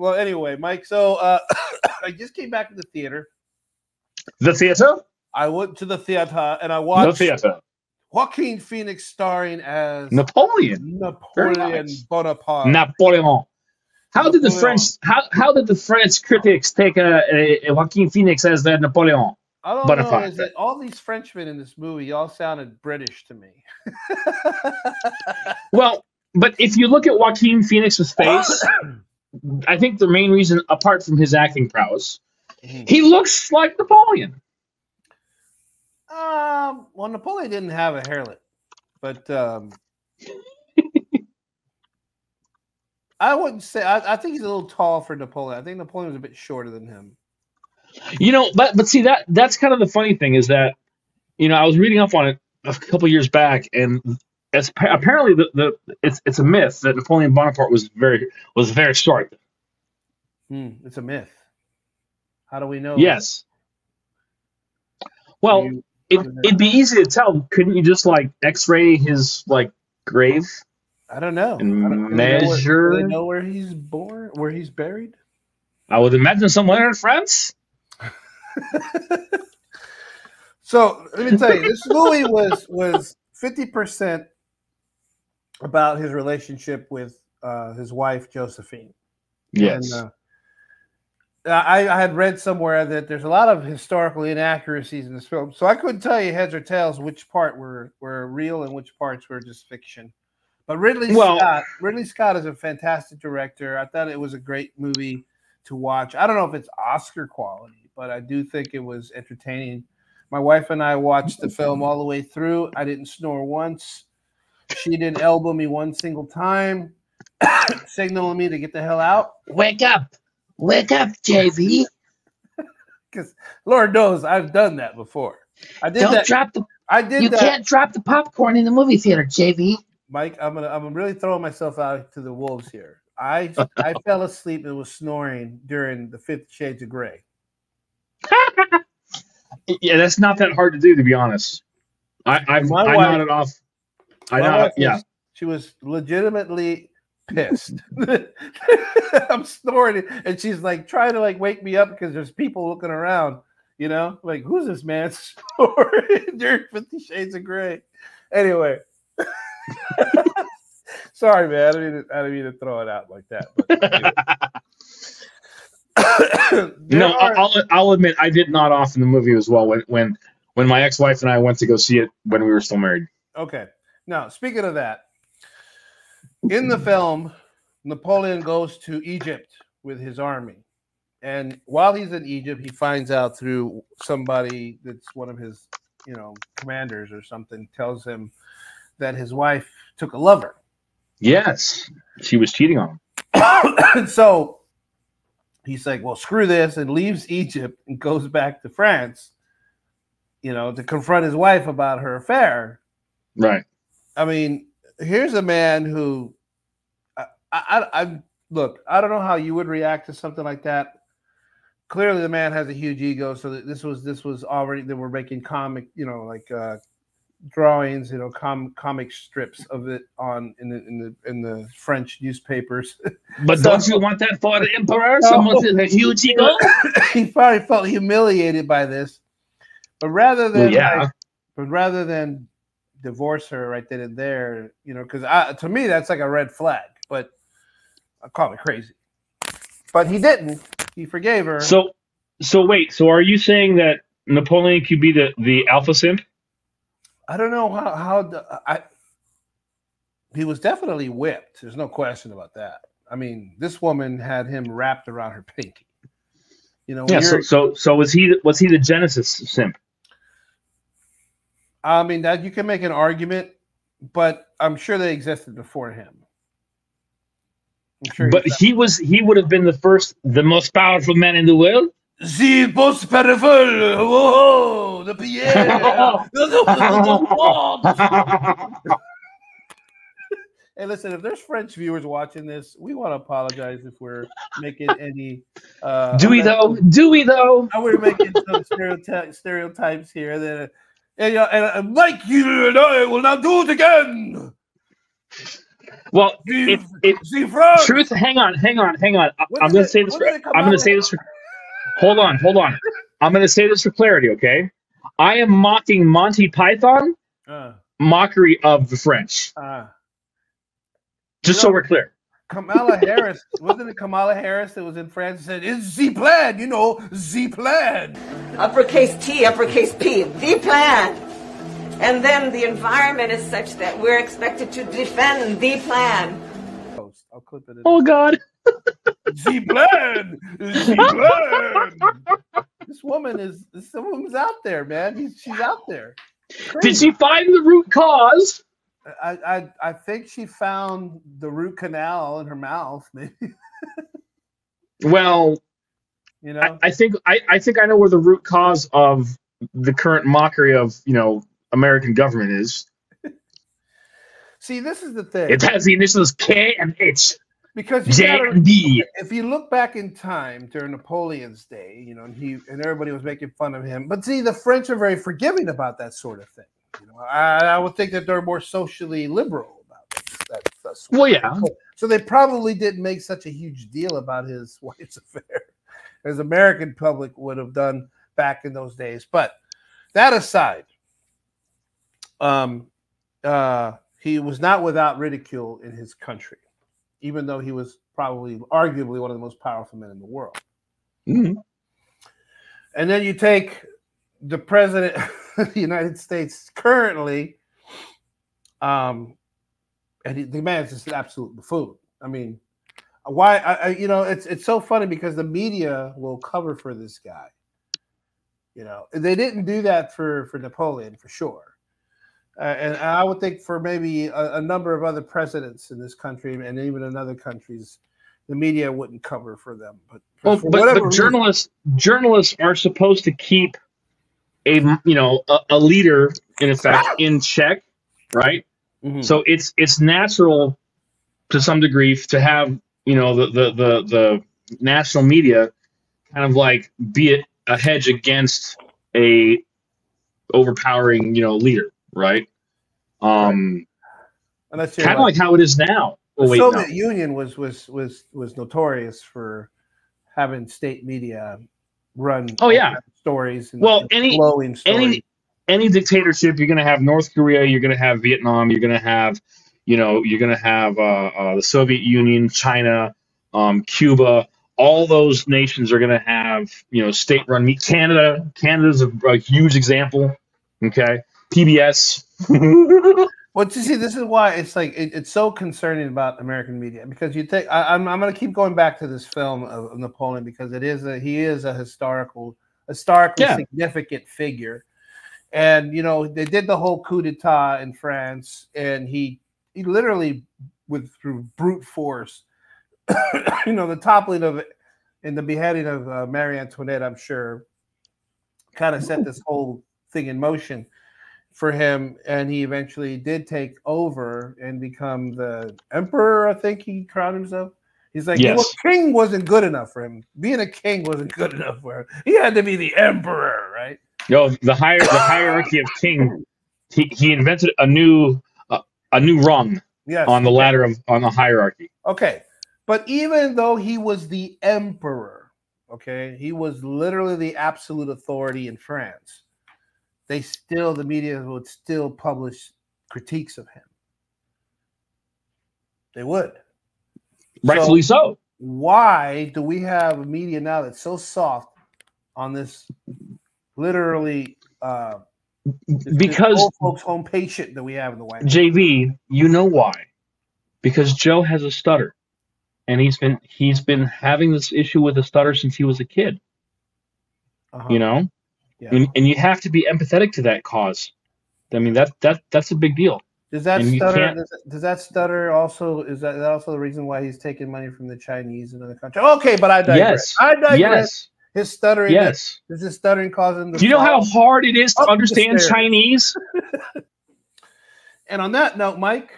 Well, anyway, Mike. So uh, I just came back to the theater. The theater? I went to the theater and I watched The theater. Joaquin Phoenix starring as Napoleon. Napoleon nice. Bonaparte. Napoleon. How did the French how, how did the French critics take uh, uh, Joaquin Phoenix as the Napoleon? I don't Bonaparte. know. It all these Frenchmen in this movie all sounded British to me? Well, but if you look at Joaquin Phoenix's face, I think the main reason, apart from his acting prowess, he looks like Napoleon. Um, well, Napoleon didn't have a hairlet, but um, I wouldn't say. I, I think he's a little tall for Napoleon. I think Napoleon was a bit shorter than him. You know, but but see that that's kind of the funny thing is that you know I was reading up on it a couple years back, and it's, apparently the, the it's it's a myth that Napoleon Bonaparte was very was very short. Hmm, it's a myth. How do we know? that? Yes. Well, You- it, it'd be easy to tell. Couldn't you just like X-ray his like grave? I don't know. And I don't, do they know where- measure- know where he's born, where he's buried. I would imagine somewhere in France. So let me tell you, this movie was was fifty percent about his relationship with uh, his wife Josephine. Yes. And, uh, I, I had read somewhere that there's a lot of historical inaccuracies in this film, so I couldn't tell you heads or tails which part were were real and which parts were just fiction. But Ridley Well- Scott, Ridley Scott is a fantastic director. I thought it was a great movie to watch. I don't know if it's Oscar quality, but I do think it was entertaining. My wife and I watched the film all the way through. I didn't snore once. She didn't elbow me one single time, signaling me to get the hell out. Wake up. Wake up, JV. Because Lord knows I've done that before. I did Don't that. drop the I did you that. can't drop the popcorn in the movie theater, JV. Mike, I'm gonna I'm really throwing myself out to the wolves here. I I fell asleep and was snoring during the Fifty Shades of Grey. Yeah, that's not that hard to do, to be honest. I I, My I wife- nodded off. I know. nodded, yeah. was- she was legitimately pissed. I'm snoring, and she's like trying to like wake me up because there's people looking around. You know, like who's this man snoring during Fifty Shades of Grey? Anyway, sorry, man. I didn't, mean to, I didn't mean to throw it out like that. But No, are- I'll, I'll I'll admit I did not off in the movie as well when when when my ex-wife and I went to go see it when we were still married. Okay. Now, speaking of that, in the film, Napoleon goes to Egypt with his army. And while he's in Egypt, he finds out through somebody that's one of his, you know, commanders or something, tells him that his wife took a lover. Yes, she was cheating on him. so he's like, well, screw this, and leaves Egypt and goes back to France, you know, to confront his wife about her affair. Right. I mean, here's a man who, I, I, I look. I don't know how you would react to something like that. Clearly, the man has a huge ego. So this was this was already they were making comic, you know, like uh, drawings, you know, com, comic strips of it on in the in the in the French newspapers. But So- don't you want that for the emperor? No. Someone with a huge ego? he probably felt humiliated by this, but rather than Well, yeah. like, but rather than divorce her right then and there, you know, because I to me that's like a red flag. But I call me crazy, but he didn't. He forgave her. So so wait, so are you saying that Napoleon could be the the alpha simp? I don't know how how the, I. He was definitely whipped. There's no question about that. I mean, this woman had him wrapped around her pinky. You know, Yeah. So so so was he was he the Genesis simp? I mean that you can make an argument, but I'm sure they existed before him. Sure But he was he would have been the first, the most powerful man in the world. the most powerful, the Pierre. hey, listen, if there's French viewers watching this, we want to apologize if we're making any. Uh, Do we though? Do we though? We're making some stereotypes, stereotypes here that, and, uh, and uh, Mike, you and I will not do it again. Well, if, if See, truth, hang on, hang on, hang on. I, I'm going to say this. For, is it come I'm going to say this for. Hold on, hold on. I'm going to say this for clarity, okay? I am mocking Monty Python, Uh, mockery of the French. uh, Just You so we're clear. Kamala Harris wasn't it Kamala Harris that was in France and said it's Z plan, you know, Z plan. uppercase T, uppercase P, the plan. And then the environment is such that we're expected to defend the plan. I'll clip it in. Oh God. Z plan, Z plan. this woman is this woman's out there, man. She's out there. Did she find the root cause? I, I I think she found the root canal in her mouth, maybe. Well, You know, I, I think I, I think I know where the root cause of the current mockery of you know American government is. see, this is the thing It has the initials K and H, because you gotta, if you look back in time during Napoleon's day, you know, and he and everybody was making fun of him. But see, the French are very forgiving about that sort of thing. You know, I, I would think that they're more socially liberal about that. that, that sort Well, yeah. thing. So they probably didn't make such a huge deal about his wife's affair as American public would have done back in those days. But that aside, um, uh, he was not without ridicule in his country, even though he was probably, arguably, one of the most powerful men in the world. Mhm. And then you take the president the United States currently, um, and he, the man is just an absolute buffoon. I mean, why? I, I, you know, it's it's so funny because the media will cover for this guy. You know, they didn't do that for for Napoleon for sure, uh, and I would think for maybe a, a number of other presidents in this country and even in other countries, the media wouldn't cover for them. But for, Well, for but, but reason- journalists journalists are supposed to keep a you know a, a leader in effect in check, right? Mhm. So it's it's natural to some degree to have you know the the the, the national media kind of like be it a hedge against a overpowering you know leader, right? Um, Unless you're kind of like how it is now. Oh, the wait, no. Soviet Union was was was was notorious for having state media run. Oh, yeah. stories. And, Well, any- stories. any any dictatorship you're going to have north korea you're going to have vietnam you're going to have you know you're going to have uh, uh, the soviet union china um, cuba all those nations are going to have you know state run meat canada canada's a, a huge example okay pbs Well, you see, this is why it's like it, it's so concerning about American media because you think I, I'm I'm going to keep going back to this film of, of Napoleon because it is a he is a historical historically Yeah. significant figure, and you know they did the whole coup d'état in France, and he he literally with through brute force, you know, the toppling of and the beheading of uh, Marie Antoinette, I'm sure, kind of set this whole thing in motion for him, and he eventually did take over and become the emperor. I think he crowned himself. He's like, Yes. well, king wasn't good enough for him. Being a king wasn't good enough for him. He had to be the emperor, right? no the higher the hierarchy of king he, he invented a new uh, a new rung Yes. on the ladder of on the hierarchy Okay. But even though he was the emperor, okay, he was literally the absolute authority in France. They still, the media would still publish critiques of him. They would. rightfully so Why do we have a media now that's so soft on this literally uh this because old folks home patient that we have in the White House? JV, you know why? Because Joe has a stutter, and he's been he's been having this issue with a stutter since he was a kid. Uh-huh. You know, Yeah. and, and you have to be empathetic to that cause. I mean that that that's a big deal. Does that And stutter? Does, does that stutter also? Is that, that also the reason why he's taking money from the Chinese and other countries? Okay, but I digress. Yes. I digress. Yes, His stuttering. yes. Is his stuttering causing? The Do you know how hard it is to understand. Chinese? And on that note, Mike,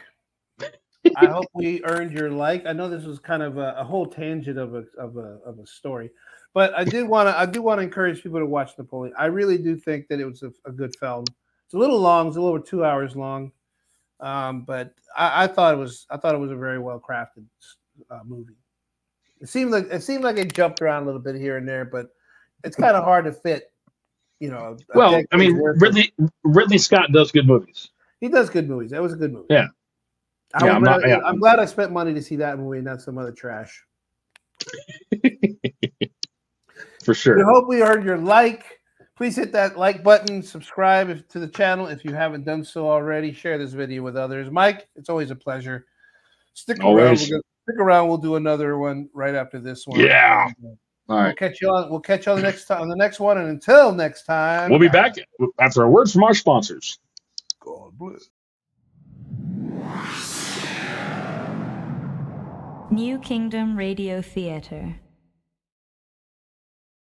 I hope we earned your like. I know this was kind of a, a whole tangent of a of a of a story, but I did want to I do want to encourage people to watch Napoleon. I really do think that it was a, a good film. It's a little long. It's a little over two hours long. Um, but I, I thought it was I thought it was a very well crafted uh, movie. It seemed like it seemed like it jumped around a little bit here and there, but it's kind of hard to fit. You know, Well, I mean, worth of- Ridley Ridley Scott does good movies. he does good movies. That was a good movie. Yeah. I Yeah, not- yeah. I'm glad I spent money to see that movie, and not some other trash. For We sure. hope we heard your like. Please hit that like button, subscribe if, to the channel if you haven't done so already. Share this video with others. Mike, it's always a pleasure. Stick around. Always. We're gonna, stick around. We'll do another one right after this one. Yeah. We'll All right. catch you on. We'll catch you on the next time. On the next one, and until next time, We'll be back after a word from our sponsors. God bless. New Kingdom Radio Theatre.